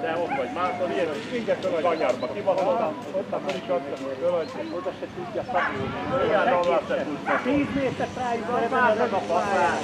De ott vagy, Márton, ilyen, mindjárt a kanyarba, ki? Ott a is ott, oda se tudja szakulni. Igen, arra se tudsz. 10 méter rájuk, de már a fát.